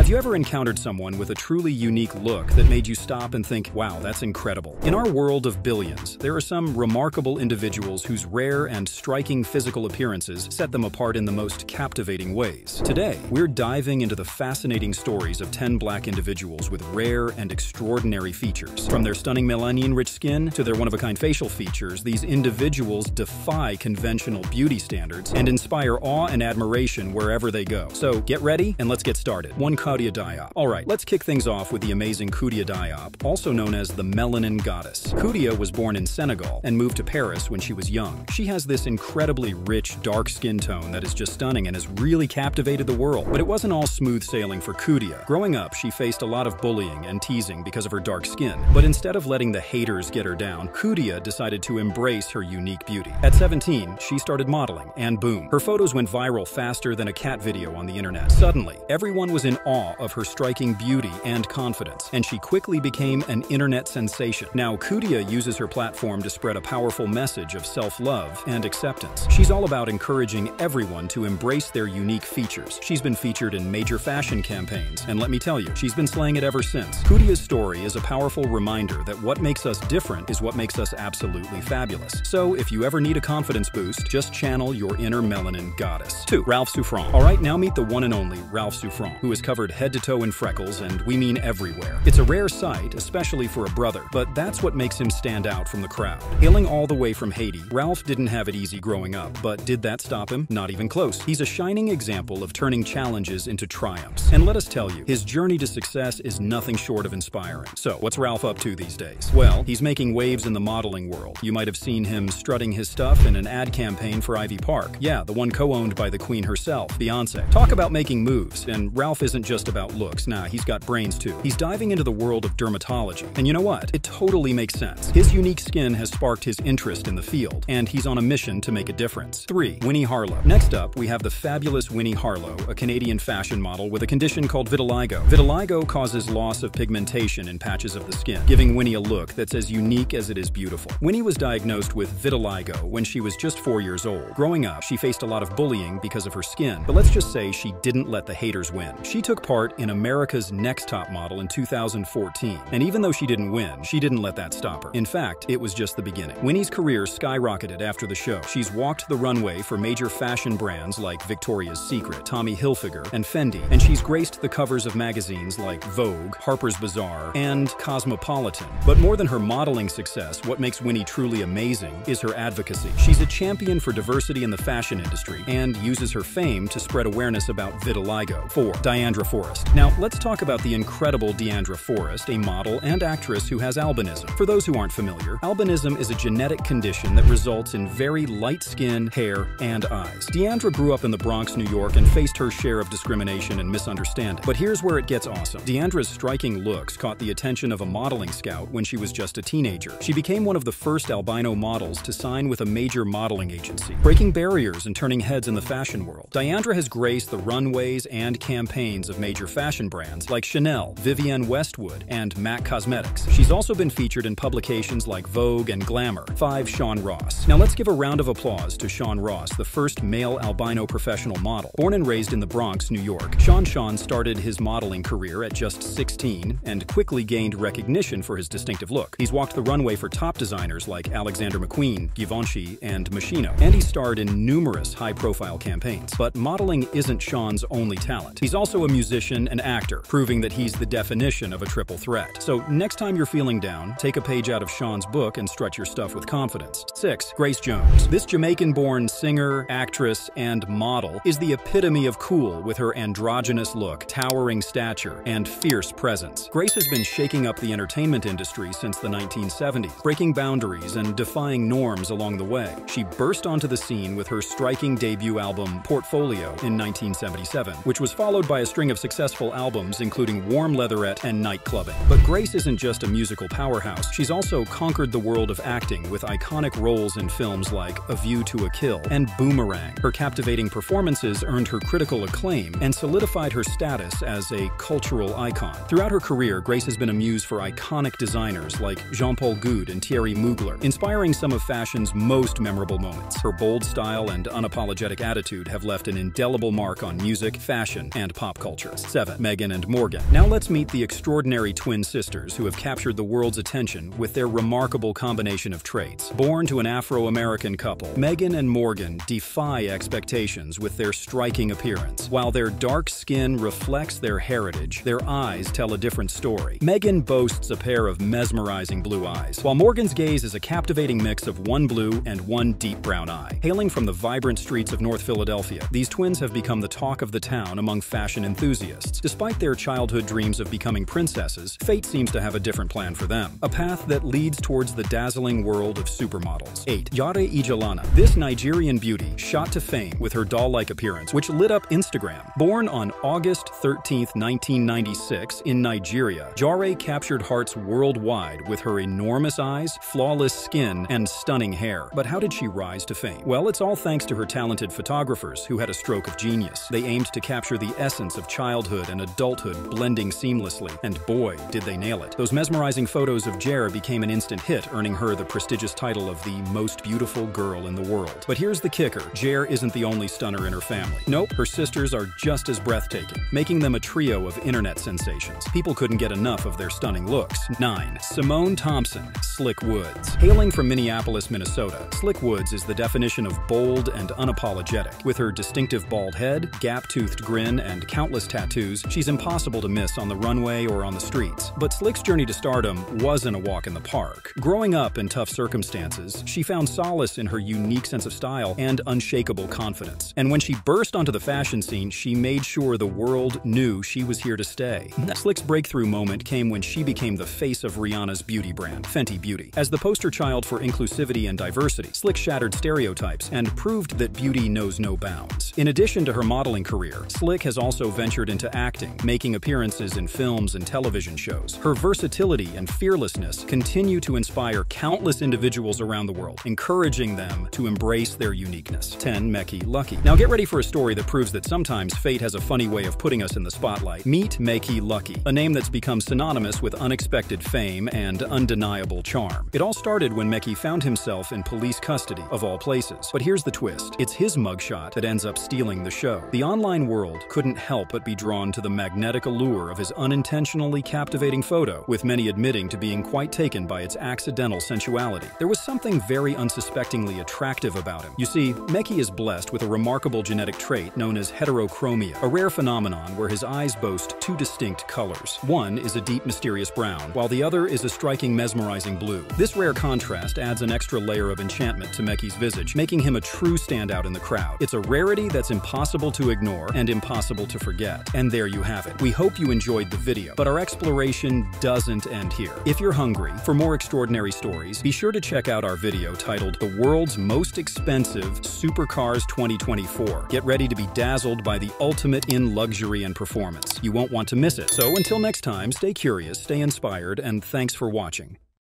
Have you ever encountered someone with a truly unique look that made you stop and think, wow, that's incredible? In our world of billions, there are some remarkable individuals whose rare and striking physical appearances set them apart in the most captivating ways. Today, we're diving into the fascinating stories of 10 black individuals with rare and extraordinary features. From their stunning melanin-rich skin to their one-of-a-kind facial features, these individuals defy conventional beauty standards and inspire awe and admiration wherever they go. So get ready and let's get started. One Diop. Alright, let's kick things off with the amazing Khoudia Diop, also known as the Melanin Goddess. Khoudia was born in Senegal and moved to Paris when she was young. She has this incredibly rich, dark skin tone that is just stunning and has really captivated the world. But it wasn't all smooth sailing for Khoudia. Growing up, she faced a lot of bullying and teasing because of her dark skin. But instead of letting the haters get her down, Khoudia decided to embrace her unique beauty. At 17, she started modeling, and boom, her photos went viral faster than a cat video on the internet. Suddenly, everyone was in awe of her striking beauty and confidence, and she quickly became an internet sensation. Now, Khoudia uses her platform to spread a powerful message of self-love and acceptance. She's all about encouraging everyone to embrace their unique features. She's been featured in major fashion campaigns, and let me tell you, she's been slaying it ever since. Khoudia's story is a powerful reminder that what makes us different is what makes us absolutely fabulous. So, if you ever need a confidence boost, just channel your inner melanin goddess. 2. Ralph Souffrant. Alright, now meet the one and only Ralph Souffrant, who is covered head to toe in freckles, and we mean everywhere. It's a rare sight, especially for a brother, but that's what makes him stand out from the crowd. Hailing all the way from Haiti, Ralph didn't have it easy growing up, but did that stop him? Not even close. He's a shining example of turning challenges into triumphs. And let us tell you, his journey to success is nothing short of inspiring. So, what's Ralph up to these days? Well, he's making waves in the modeling world. You might have seen him strutting his stuff in an ad campaign for Ivy Park. Yeah, the one co-owned by the queen herself, Beyonce. Talk about making moves, and Ralph isn't just about looks. Nah, he's got brains too. He's diving into the world of dermatology. And you know what? It totally makes sense. His unique skin has sparked his interest in the field, and he's on a mission to make a difference. 3. Winnie Harlow. Next up, we have the fabulous Winnie Harlow, a Canadian fashion model with a condition called vitiligo. Vitiligo causes loss of pigmentation in patches of the skin, giving Winnie a look that's as unique as it is beautiful. Winnie was diagnosed with vitiligo when she was just four years old. Growing up, she faced a lot of bullying because of her skin, but let's just say she didn't let the haters win. She took part in America's Next Top Model in 2014, and even though she didn't win, she didn't let that stop her. In fact, it was just the beginning. Winnie's career skyrocketed after the show. She's walked the runway for major fashion brands like Victoria's Secret, Tommy Hilfiger, and Fendi, and she's graced the covers of magazines like Vogue, Harper's Bazaar, and Cosmopolitan. But more than her modeling success, what makes Winnie truly amazing is her advocacy. She's a champion for diversity in the fashion industry and uses her fame to spread awareness about vitiligo. 4. Diandra Forrest. Now, let's talk about the incredible Diandra Forrest, a model and actress who has albinism. For those who aren't familiar, albinism is a genetic condition that results in very light skin, hair, and eyes. Diandra grew up in the Bronx, New York, and faced her share of discrimination and misunderstanding. But here's where it gets awesome. Diandra's striking looks caught the attention of a modeling scout when she was just a teenager. She became one of the first albino models to sign with a major modeling agency, breaking barriers and turning heads in the fashion world. Diandra has graced the runways and campaigns of major fashion brands like Chanel, Vivienne Westwood, and MAC Cosmetics. She's also been featured in publications like Vogue and Glamour. 5. Shaun Ross. Now let's give a round of applause to Shaun Ross, the first male albino professional model. Born and raised in the Bronx, New York, Shaun Shaun started his modeling career at just 16 and quickly gained recognition for his distinctive look. He's walked the runway for top designers like Alexander McQueen, Givenchy, and Moschino, and he starred in numerous high-profile campaigns. But modeling isn't Shaun's only talent. He's also a musician and actor, proving that he's the definition of a triple threat. So next time you're feeling down, take a page out of Shaun's book and strut your stuff with confidence. 6. Grace Jones. This Jamaican-born singer, actress, and model is the epitome of cool with her androgynous look, towering stature, and fierce presence. Grace has been shaking up the entertainment industry since the 1970s, breaking boundaries and defying norms along the way. She burst onto the scene with her striking debut album, Portfolio, in 1977, which was followed by a string of successful albums including Warm Leatherette and Night Clubbing. But Grace isn't just a musical powerhouse, she's also conquered the world of acting with iconic roles in films like A View to a Kill and Boomerang. Her captivating performances earned her critical acclaim and solidified her status as a cultural icon. Throughout her career, Grace has been a muse for iconic designers like Jean-Paul Goude and Thierry Mugler, inspiring some of fashion's most memorable moments. Her bold style and unapologetic attitude have left an indelible mark on music, fashion, and pop culture. Actress. 7. Megan and Morgan. Now let's meet the extraordinary twin sisters who have captured the world's attention with their remarkable combination of traits. Born to an Afro-American couple, Megan and Morgan defy expectations with their striking appearance. While their dark skin reflects their heritage, their eyes tell a different story. Megan boasts a pair of mesmerizing blue eyes, while Morgan's gaze is a captivating mix of one blue and one deep brown eye. Hailing from the vibrant streets of North Philadelphia, these twins have become the talk of the town among fashion enthusiasts. Despite their childhood dreams of becoming princesses, fate seems to have a different plan for them, a path that leads towards the dazzling world of supermodels. 8. Jare Ijalana. This Nigerian beauty shot to fame with her doll-like appearance, which lit up Instagram. Born on August 13, 1996, in Nigeria, Jare captured hearts worldwide with her enormous eyes, flawless skin, and stunning hair. But how did she rise to fame? Well, it's all thanks to her talented photographers who had a stroke of genius. They aimed to capture the essence of childhood and adulthood blending seamlessly, and boy, did they nail it. Those mesmerizing photos of Jer became an instant hit, earning her the prestigious title of the most beautiful girl in the world. But here's the kicker, Jer isn't the only stunner in her family. Nope, her sisters are just as breathtaking, making them a trio of internet sensations. People couldn't get enough of their stunning looks. 9. Simone Thompson, Slick Woods. Hailing from Minneapolis, Minnesota, Slick Woods is the definition of bold and unapologetic. With her distinctive bald head, gap-toothed grin, and countless tattoos, she's impossible to miss on the runway or on the streets. But Slick's journey to stardom wasn't a walk in the park. Growing up in tough circumstances, she found solace in her unique sense of style and unshakable confidence. And when she burst onto the fashion scene, she made sure the world knew she was here to stay. Slick's breakthrough moment came when she became the face of Rihanna's beauty brand, Fenty Beauty. As the poster child for inclusivity and diversity, Slick shattered stereotypes and proved that beauty knows no bounds. In addition to her modeling career, Slick has also ventured into acting, making appearances in films and television shows. Her versatility and fearlessness continue to inspire countless individuals around the world, encouraging them to embrace their uniqueness. 10. Mekhi Lucky. Now get ready for a story that proves that sometimes fate has a funny way of putting us in the spotlight. Meet Mekhi Lucky, a name that's become synonymous with unexpected fame and undeniable charm. It all started when Mekhi found himself in police custody, of all places. But here's the twist. It's his mugshot that ends up stealing the show. The online world couldn't help but be drawn to the magnetic allure of his unintentionally captivating photo, with many admitting to being quite taken by its accidental sensuality. There was something very unsuspectingly attractive about him. You see, Mekhi is blessed with a remarkable genetic trait known as heterochromia, a rare phenomenon where his eyes boast two distinct colors. One is a deep, mysterious brown, while the other is a striking, mesmerizing blue. This rare contrast adds an extra layer of enchantment to Mekhi's visage, making him a true standout in the crowd. It's a rarity that's impossible to ignore and impossible to forget. And there you have it. We hope you enjoyed the video, but our exploration doesn't end here. If you're hungry for more extraordinary stories, be sure to check out our video titled The World's Most Expensive Supercars 2024. Get ready to be dazzled by the ultimate in luxury and performance. You won't want to miss it. So until next time, stay curious, stay inspired, and thanks for watching.